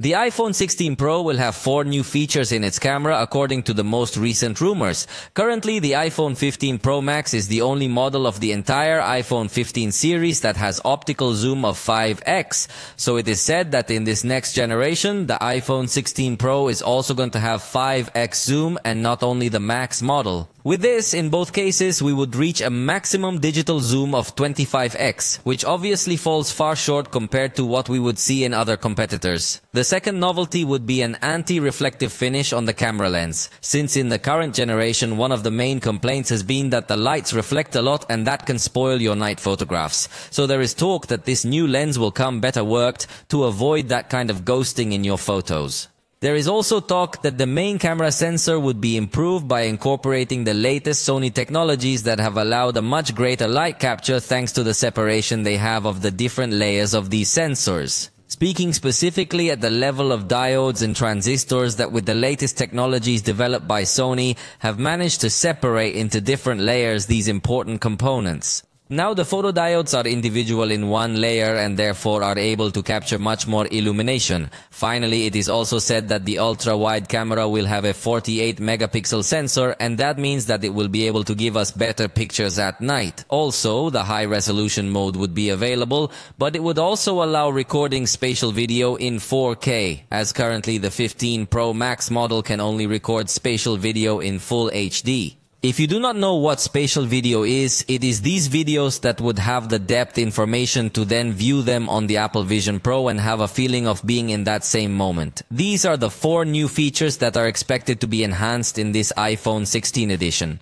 The iPhone 16 Pro will have four new features in its camera according to the most recent rumors. Currently, the iPhone 15 Pro Max is the only model of the entire iPhone 15 series that has optical zoom of 5x. So it is said that in this next generation, the iPhone 16 Pro is also going to have 5x zoom and not only the Max model. With this, in both cases, we would reach a maximum digital zoom of 25x, which obviously falls far short compared to what we would see in other competitors. The second novelty would be an anti-reflective finish on the camera lens, since in the current generation one of the main complaints has been that the lights reflect a lot and that can spoil your night photographs. So there is talk that this new lens will come better worked to avoid that kind of ghosting in your photos. There is also talk that the main camera sensor would be improved by incorporating the latest Sony technologies that have allowed a much greater light capture thanks to the separation they have of the different layers of these sensors. Speaking specifically at the level of diodes and transistors that with the latest technologies developed by Sony have managed to separate into different layers these important components. Now the photodiodes are individual in one layer and therefore are able to capture much more illumination. Finally, it is also said that the ultra-wide camera will have a 48 megapixel sensor and that means that it will be able to give us better pictures at night. Also, the high resolution mode would be available, but it would also allow recording spatial video in 4K, as currently the 15 Pro Max model can only record spatial video in full HD. If you do not know what spatial video is, it is these videos that would have the depth information to then view them on the Apple Vision Pro and have a feeling of being in that same moment. These are the four new features that are expected to be enhanced in this iPhone 16 edition.